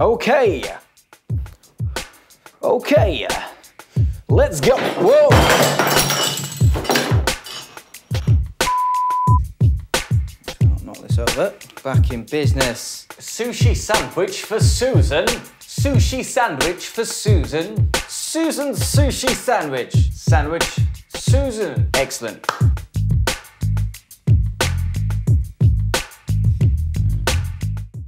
Okay. Okay. Let's go. Whoa. Knock this over. Back in business. Sushi sandwich for Susan. Sushi sandwich for Susan. Susan's sushi sandwich. Sandwich. Susan. Excellent.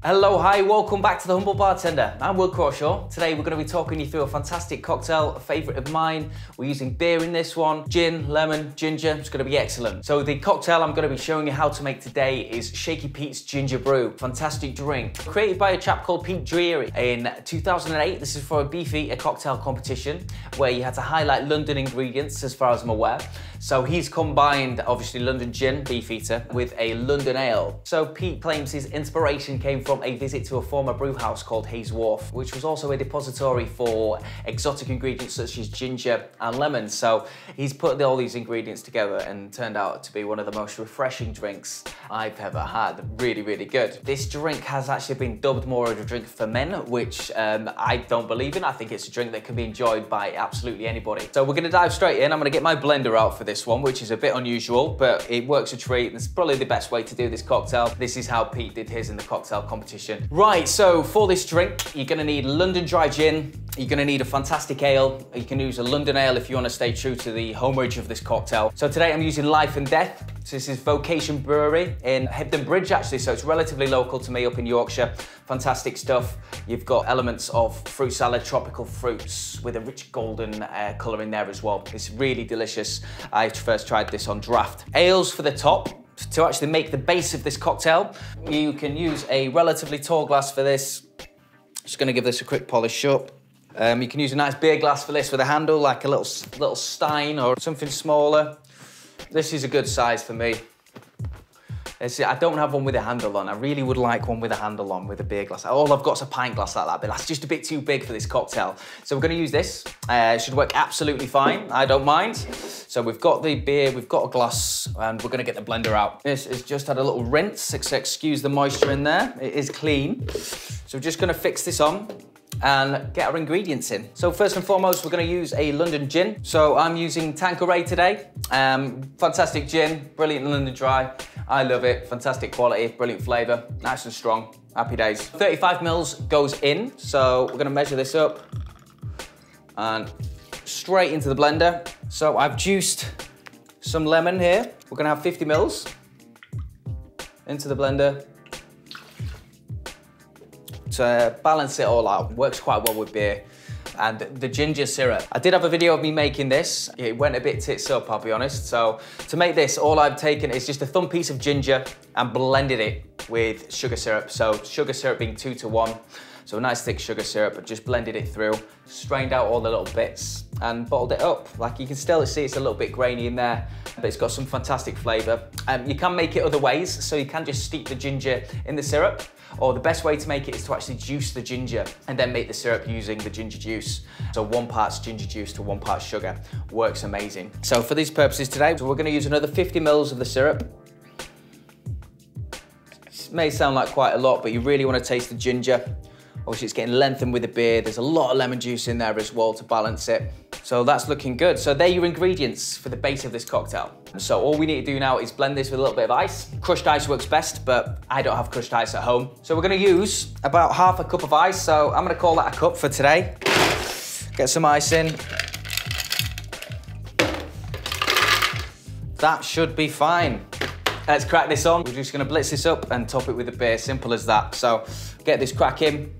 Hello, hi, welcome back to The Humble Bartender. I'm Will Crawshaw. Today we're going to be talking you through a fantastic cocktail, a favourite of mine. We're using beer in this one, gin, lemon, ginger. It's going to be excellent. So the cocktail I'm going to be showing you how to make today is Shaky Pete's Ginger Brew. Fantastic drink. Created by a chap called Pete Jeary in 2008. This is for a Beefeater cocktail competition where you had to highlight London ingredients as far as I'm aware. So he's combined, obviously, London gin, Beefeater, with a London ale. So Pete claims his inspiration came from a visit to a former brew house called Hay's Wharf, which was also a depository for exotic ingredients such as ginger and lemon. So he's put all these ingredients together and turned out to be one of the most refreshing drinks I've ever had. Really, really good. This drink has actually been dubbed more of a drink for men, which um, I don't believe in. I think it's a drink that can be enjoyed by absolutely anybody. So we're gonna dive straight in. I'm gonna get my blender out for this one, which is a bit unusual, but it works a treat. It's probably the best way to do this cocktail. This is how Pete did his in the cocktail competition. Right, so for this drink, you're gonna need London dry gin, you're gonna need a fantastic ale. You can use a London ale if you wanna stay true to the homage of this cocktail. So today I'm using Life and Death. So this is Vocation Brewery in Hebden Bridge actually, so it's relatively local to me up in Yorkshire. Fantastic stuff. You've got elements of fruit salad, tropical fruits with a rich golden uh, colour in there as well. It's really delicious. I first tried this on draft. Ales for the top, to actually make the base of this cocktail, you can use a relatively tall glass for this. Just gonna give this a quick polish up. Um, you can use a nice beer glass for this with a handle, like a little, little stein or something smaller. This is a good size for me. I don't have one with a handle on. I really would like one with a handle on with a beer glass. All I've got is a pint glass like that, but that's just a bit too big for this cocktail. So we're gonna use this. Uh, it should work absolutely fine. I don't mind. So we've got the beer, we've got a glass, and we're gonna get the blender out. This has just had a little rinse, excuse the moisture in there. It is clean. So we're just gonna fix this on and get our ingredients in. So first and foremost, we're gonna use a London gin. So I'm using Tanqueray today. Um, fantastic gin, brilliant London dry. I love it, fantastic quality, brilliant flavor, nice and strong, happy days. 35 mils goes in, so we're gonna measure this up and straight into the blender. So I've juiced some lemon here. We're gonna have 50 mils into the blender to balance it all out. Works quite well with beer. And the ginger syrup. I did have a video of me making this. It went a bit tits up, I'll be honest. So to make this, all I've taken is just a thumb piece of ginger and blended it with sugar syrup. So sugar syrup being two to one. So a nice thick sugar syrup, but just blended it through, strained out all the little bits and bottled it up. Like you can still see it's a little bit grainy in there, but it's got some fantastic flavor. Um, you can make it other ways, so you can just steep the ginger in the syrup, or the best way to make it is to actually juice the ginger and then make the syrup using the ginger juice. So one part's ginger juice to one part sugar, works amazing. So for these purposes today, so we're gonna use another 50 mils of the syrup. May sound like quite a lot, but you really wanna taste the ginger. Obviously it's getting lengthened with the beer. There's a lot of lemon juice in there as well to balance it. So that's looking good. So they're your ingredients for the base of this cocktail. So all we need to do now is blend this with a little bit of ice. Crushed ice works best, but I don't have crushed ice at home. So we're gonna use about half a cup of ice. So I'm gonna call that a cup for today. Get some ice in. That should be fine. Let's crack this on. We're just gonna blitz this up and top it with a beer, simple as that. So get this cracking.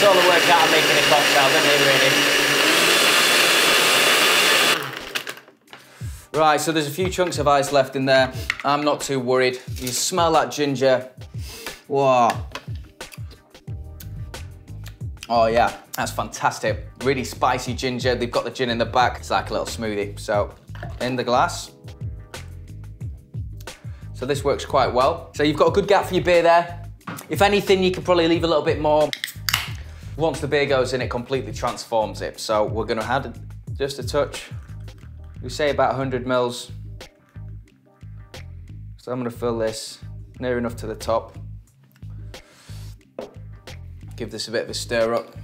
Takes all the work out making a cocktail, doesn't it, really? Right, so there's a few chunks of ice left in there. I'm not too worried. You smell that ginger. Wow. Oh yeah, that's fantastic. Really spicy ginger. They've got the gin in the back. It's like a little smoothie. So in the glass. So this works quite well. So you've got a good gap for your beer there. If anything, you could probably leave a little bit more. Once the beer goes in, it completely transforms it. So we're gonna add just a touch We say about 100 mils. So I'm gonna fill this near enough to the top. Give this a bit of a stir up.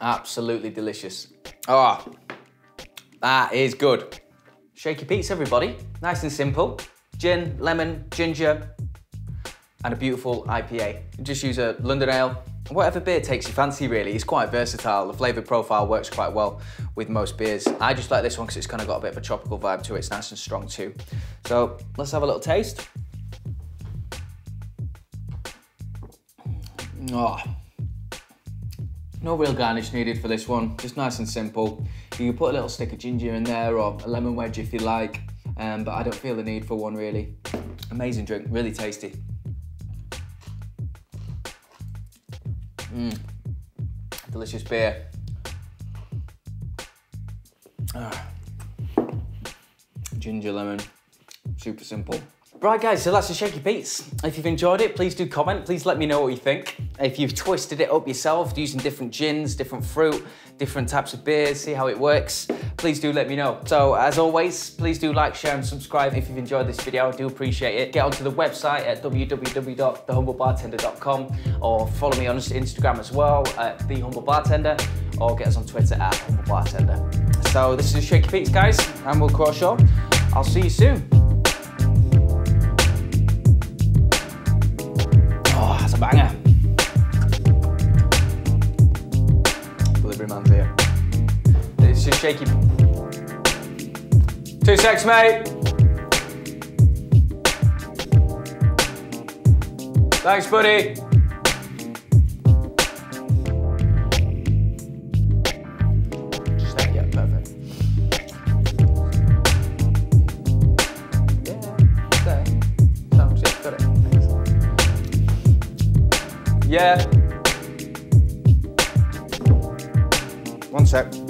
Absolutely delicious. Ah, oh, that is good. Shaky Pete's, everybody. Nice and simple. Gin, lemon, ginger, and a beautiful IPA. Just use a London Ale, whatever beer takes your fancy really. It's quite versatile. The flavour profile works quite well with most beers. I just like this one because it's kind of got a bit of a tropical vibe to it. It's nice and strong too. So let's have a little taste. Oh, no real garnish needed for this one, just nice and simple. You can put a little stick of ginger in there or a lemon wedge if you like, um, but I don't feel the need for one really. Amazing drink, really tasty. Mmm, delicious beer. Ah. Ginger lemon, super simple. Right guys, so that's the Shaky Pete's. If you've enjoyed it, please do comment. Please let me know what you think. If you've twisted it up yourself using different gins, different fruit, different types of beers, see how it works, please do let me know. So as always, please do like, share and subscribe if you've enjoyed this video. I do appreciate it. Get onto the website at www.thehumble.bartender.com or follow me on Instagram as well at The Humble Bartender or get us on Twitter at Humble Bartender. So this is Shaky Pete's guys. I'm Will Crawshaw. I'll see you soon. Oh, banger. Delivery man's here. It's just shaky. Two secs, mate. Thanks, buddy. Yeah. One sec.